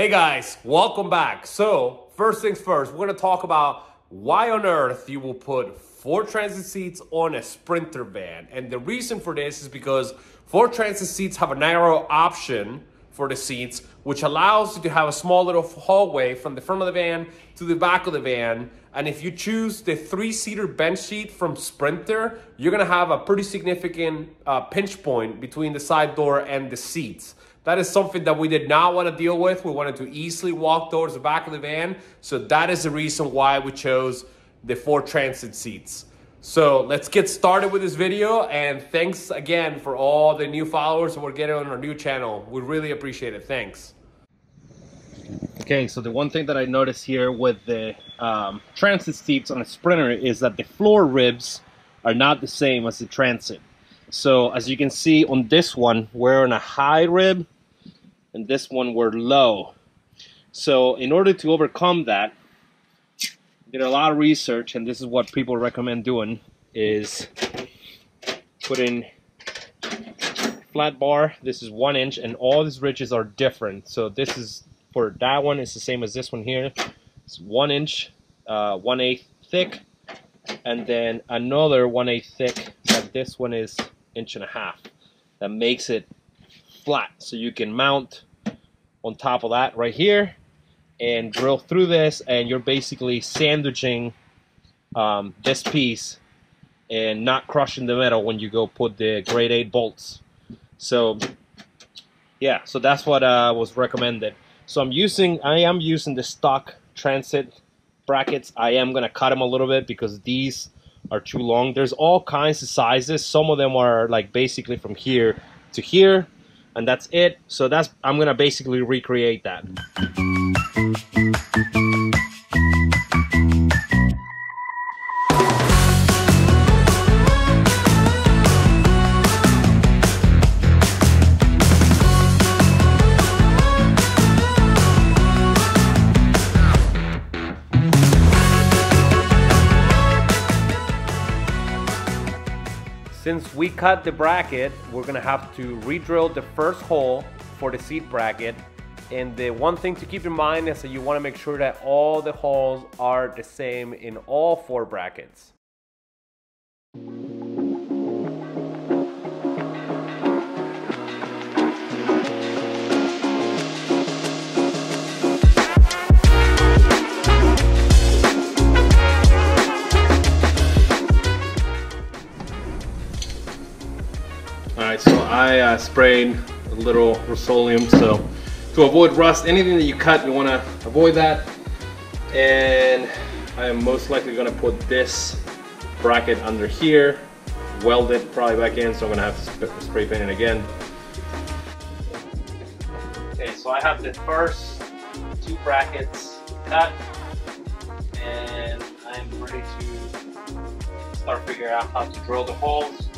Hey guys, welcome back. So, first things first, we're gonna talk about why on earth you will put Ford Transit seats on a Sprinter van. And the reason for this is because Ford Transit seats have a narrow option for the seats, which allows you to have a small little hallway from the front of the van to the back of the van. And if you choose the three-seater bench seat from Sprinter, you're gonna have a pretty significant uh, pinch point between the side door and the seats. That is something that we did not want to deal with. We wanted to easily walk towards the back of the van. So that is the reason why we chose the Ford Transit seats. So let's get started with this video and thanks again for all the new followers we're getting on our new channel. We really appreciate it. Thanks. Okay, so the one thing that I noticed here with the um, transit seats on a Sprinter is that the floor ribs are not the same as the transit. So as you can see on this one, we're on a high rib and this one we're low. So in order to overcome that, did a lot of research and this is what people recommend doing is putting flat bar. This is one inch and all these ridges are different. So this is for that one it's the same as this one here. It's one inch, uh, one eighth thick, and then another one eighth thick. And this one is inch and a half. That makes it flat. So you can mount on top of that right here and drill through this and you're basically sandwiching um, this piece and not crushing the metal when you go put the grade 8 bolts. So yeah, so that's what uh, was recommended. So I'm using, I am using the stock transit brackets. I am gonna cut them a little bit because these are too long. There's all kinds of sizes. Some of them are like basically from here to here and that's it. So that's I'm gonna basically recreate that. We cut the bracket, we're gonna have to re-drill the first hole for the seat bracket. And the one thing to keep in mind is that you wanna make sure that all the holes are the same in all four brackets. So I uh, sprayed a little Rust-Oleum, so to avoid rust, anything that you cut, you want to avoid that. And I am most likely going to put this bracket under here, weld it probably back in, so I'm going to have to spray paint it again. Okay, so I have the first two brackets cut, and I'm ready to start figuring out how to drill the holes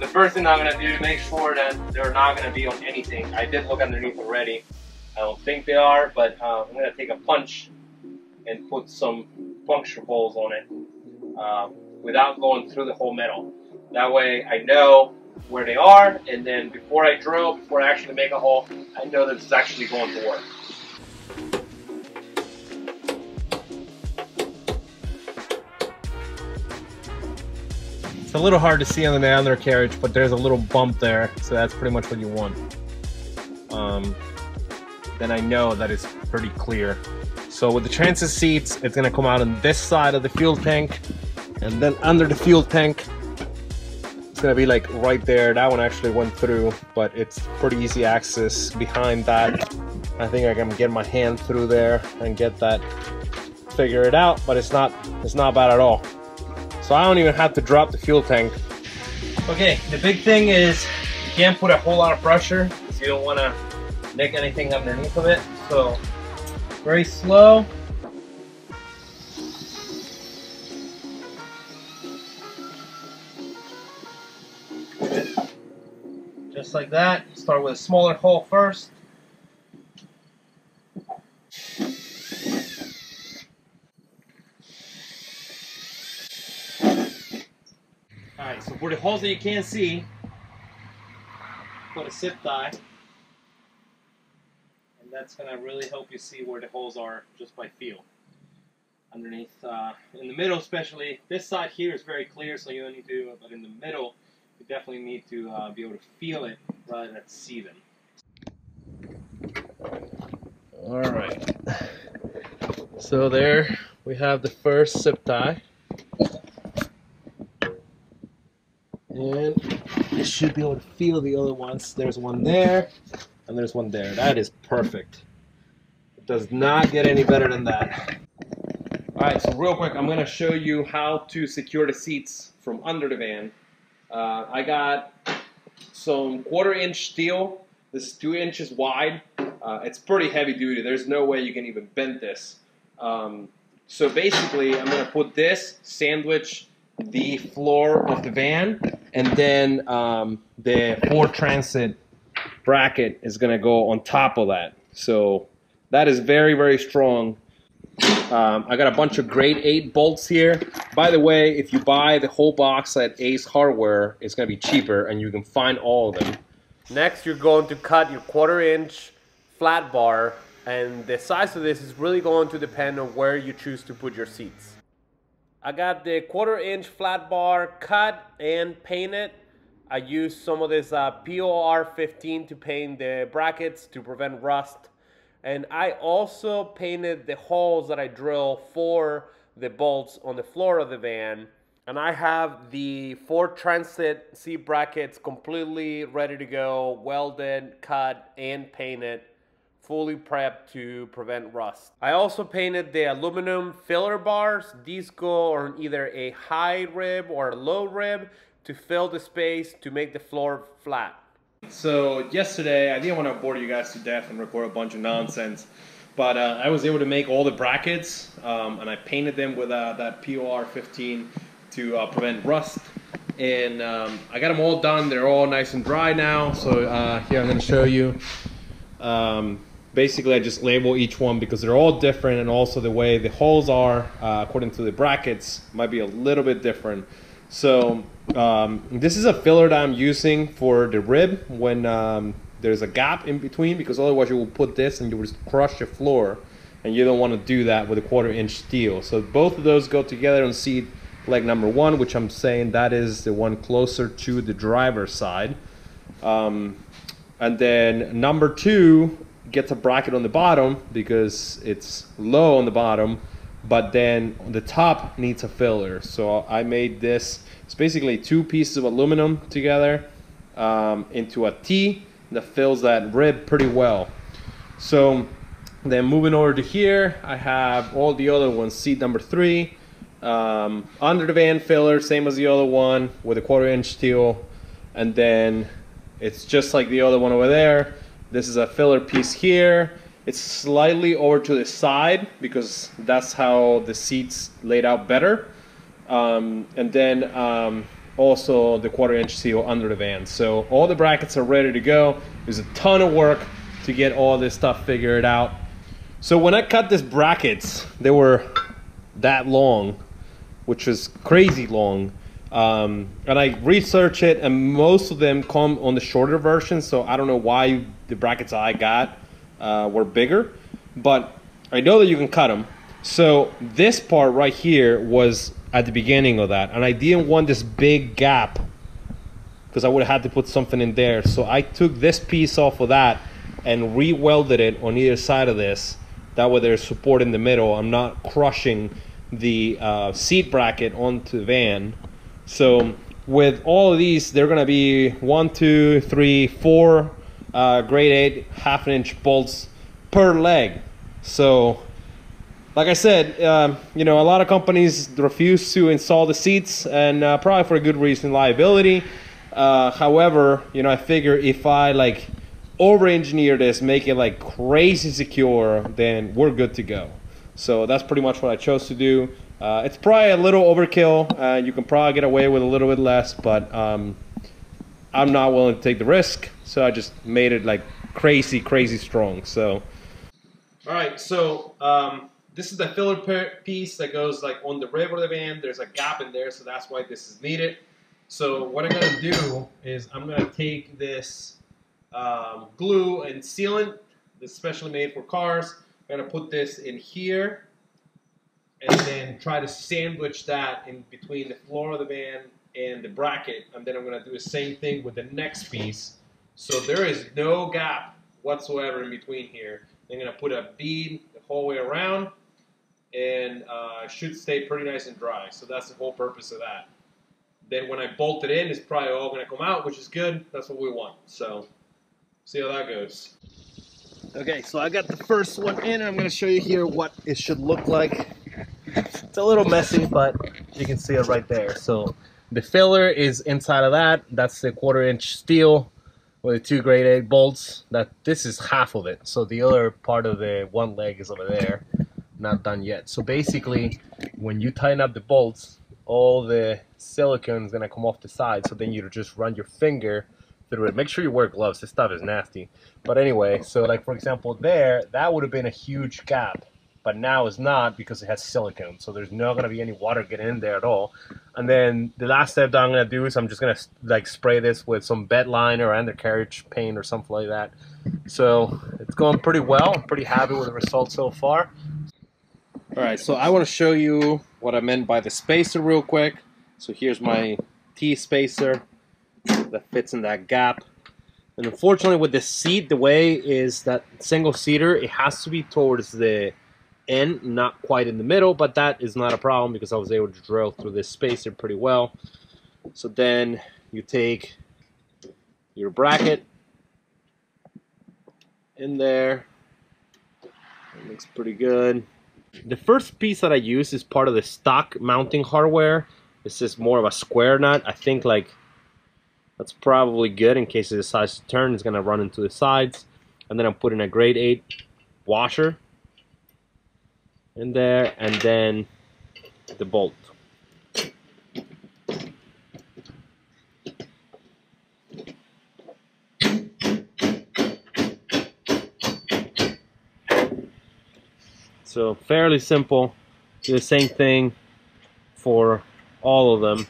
the first thing I'm gonna do to make sure that they're not gonna be on anything, I did look underneath already. I don't think they are, but uh, I'm gonna take a punch and put some puncture holes on it uh, without going through the whole metal. That way I know where they are, and then before I drill, before I actually make a hole, I know that it's actually going to work. It's a little hard to see on the undercarriage, but there's a little bump there, so that's pretty much what you want. Um, then I know that it's pretty clear. So with the transit seats, it's gonna come out on this side of the fuel tank, and then under the fuel tank, it's gonna be like right there. That one actually went through, but it's pretty easy access behind that. I think I can get my hand through there and get that, figure it out, but it's not, it's not bad at all. So I don't even have to drop the fuel tank. Okay, the big thing is you can't put a whole lot of pressure because you don't want to nick anything underneath of it. So very slow. Just like that. Start with a smaller hole first. Alright, so for the holes that you can't see, put a zip tie. And that's gonna really help you see where the holes are just by feel. Underneath, uh, in the middle especially, this side here is very clear, so you don't need to, but in the middle, you definitely need to uh, be able to feel it rather than see them. All right. So there we have the first zip tie. And you should be able to feel the other ones. There's one there, and there's one there. That is perfect. It does not get any better than that. All right, so real quick, I'm gonna show you how to secure the seats from under the van. Uh, I got some quarter inch steel. This is two inches wide. Uh, it's pretty heavy duty. There's no way you can even bend this. Um, so basically, I'm gonna put this sandwich the floor of the van, and then um, the Ford Transit bracket is gonna go on top of that. So that is very, very strong. Um, I got a bunch of grade 8 bolts here. By the way, if you buy the whole box at Ace Hardware, it's going to be cheaper and you can find all of them. Next, you're going to cut your quarter inch flat bar and the size of this is really going to depend on where you choose to put your seats. I got the quarter inch flat bar cut and painted. I used some of this uh, POR 15 to paint the brackets to prevent rust. And I also painted the holes that I drill for the bolts on the floor of the van. And I have the Ford Transit seat brackets completely ready to go, welded, cut, and painted fully prepped to prevent rust. I also painted the aluminum filler bars. These go on either a high rib or a low rib to fill the space to make the floor flat. So yesterday, I didn't want to bore you guys to death and record a bunch of nonsense, but uh, I was able to make all the brackets, um, and I painted them with uh, that POR 15 to uh, prevent rust. And um, I got them all done. They're all nice and dry now. So uh, here I'm going to show you. Um, basically I just label each one because they're all different and also the way the holes are uh, according to the brackets might be a little bit different. So um, this is a filler that I'm using for the rib when um, there's a gap in between because otherwise you will put this and you will just crush your floor and you don't want to do that with a quarter inch steel. So both of those go together on seat leg number one, which I'm saying that is the one closer to the driver's side. Um, and then number two gets a bracket on the bottom because it's low on the bottom, but then the top needs a filler. So I made this, it's basically two pieces of aluminum together um, into a T that fills that rib pretty well. So then moving over to here, I have all the other ones, seat number three, um, under the van filler, same as the other one with a quarter inch steel. And then it's just like the other one over there this is a filler piece here. It's slightly over to the side because that's how the seats laid out better. Um, and then um, also the quarter inch seal under the van. So all the brackets are ready to go. There's a ton of work to get all this stuff figured out. So when I cut these brackets, they were that long, which was crazy long. Um, and I researched it, and most of them come on the shorter version. So I don't know why the brackets I got uh, were bigger, but I know that you can cut them. So this part right here was at the beginning of that, and I didn't want this big gap because I would have had to put something in there. So I took this piece off of that and re-welded it on either side of this. That way there's support in the middle. I'm not crushing the uh, seat bracket onto the van so with all of these, they're gonna be one, two, three, four uh, grade eight half an inch bolts per leg. So like I said, um, you know, a lot of companies refuse to install the seats, and uh, probably for a good reason, liability. Uh, however, you know, I figure if I like over-engineer this, make it like crazy secure, then we're good to go. So that's pretty much what I chose to do. Uh, it's probably a little overkill. Uh, you can probably get away with a little bit less, but um, I'm not willing to take the risk. So I just made it like crazy, crazy strong. So, all right. So um, this is the filler piece that goes like on the rib of the van. There's a gap in there, so that's why this is needed. So what I'm gonna do is I'm gonna take this um, glue and sealant This is specially made for cars. I'm gonna put this in here and then try to sandwich that in between the floor of the van and the bracket. And then I'm gonna do the same thing with the next piece. So there is no gap whatsoever in between here. I'm gonna put a bead the whole way around and uh, should stay pretty nice and dry. So that's the whole purpose of that. Then when I bolt it in, it's probably all going to come out, which is good. That's what we want. So see how that goes. Okay, so I got the first one in, and I'm going to show you here what it should look like. It's a little messy, but you can see it right there. So the filler is inside of that. That's the quarter inch steel with the two grade 8 bolts. That This is half of it. So the other part of the one leg is over there not done yet. So basically, when you tighten up the bolts, all the silicone is gonna come off the side. So then you just run your finger through it. Make sure you wear gloves. This stuff is nasty. But anyway, so like for example, there that would have been a huge gap, but now it's not because it has silicone. So there's not gonna be any water getting in there at all. And then the last step that I'm gonna do is I'm just gonna like spray this with some bed liner or undercarriage paint or something like that. So it's going pretty well. I'm pretty happy with the results so far. Alright, so I want to show you what I meant by the spacer real quick. So here's my T-spacer that fits in that gap. And unfortunately with the seat, the way is that single seater, it has to be towards the end, not quite in the middle, but that is not a problem because I was able to drill through this spacer pretty well. So then you take your bracket in there. It looks pretty good. The first piece that I use is part of the stock mounting hardware. This is more of a square nut. I think like that's probably good in case it decides to turn. It's gonna run into the sides. And then I'm putting a grade 8 washer in there and then the bolt. So fairly simple. Do the same thing for all of them.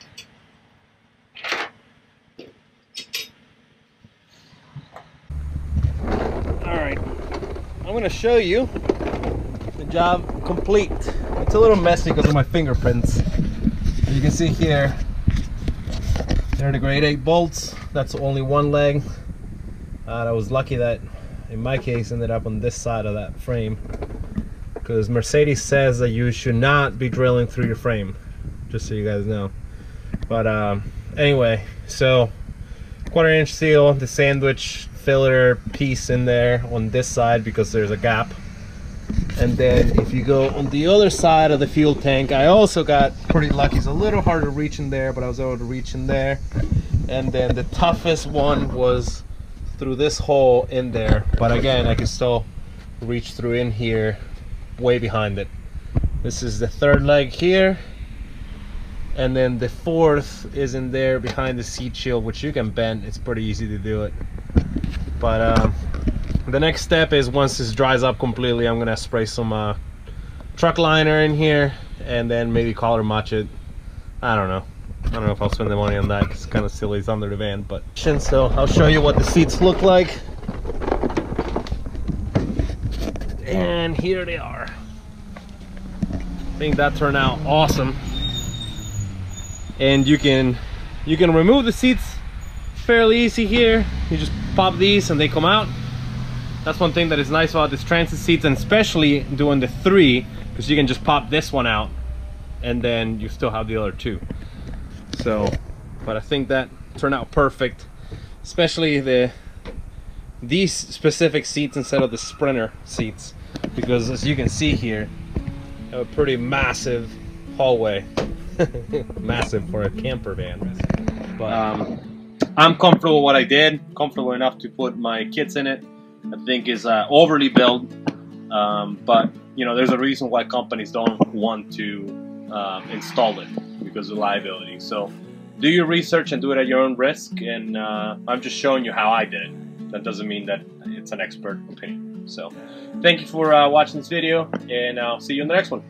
Alright, I'm going to show you job complete. It's a little messy because of my fingerprints. As you can see here, there are the grade 8 bolts. That's only one leg. Uh, I was lucky that in my case ended up on this side of that frame because Mercedes says that you should not be drilling through your frame just so you guys know but um, anyway so quarter inch seal the sandwich filler piece in there on this side because there's a gap and then if you go on the other side of the fuel tank I also got pretty lucky it's a little hard to reach in there but I was able to reach in there and then the toughest one was through this hole in there but again I can still reach through in here way behind it. This is the third leg here. And then the fourth is in there behind the seat shield, which you can bend. It's pretty easy to do it. But um, the next step is once this dries up completely, I'm gonna spray some uh, truck liner in here and then maybe color match it. I don't know. I don't know if I'll spend the money on that. It's kind of silly. It's under the van, but so I'll show you what the seats look like. and here they are I think that turned out awesome and you can you can remove the seats fairly easy here you just pop these and they come out that's one thing that is nice about this transit seats and especially doing the three because you can just pop this one out and then you still have the other two. So but I think that turned out perfect especially the these specific seats instead of the sprinter seats because as you can see here a pretty massive hallway. Massive for a camper van. But um, I'm comfortable with what I did comfortable enough to put my kids in it I think is uh, overly built. Um, but you know there's a reason why companies don't want to uh, install it because of liability. So do your research and do it at your own risk and uh, I'm just showing you how I did it. That doesn't mean that it's an expert opinion. So thank you for uh, watching this video, and I'll see you in the next one.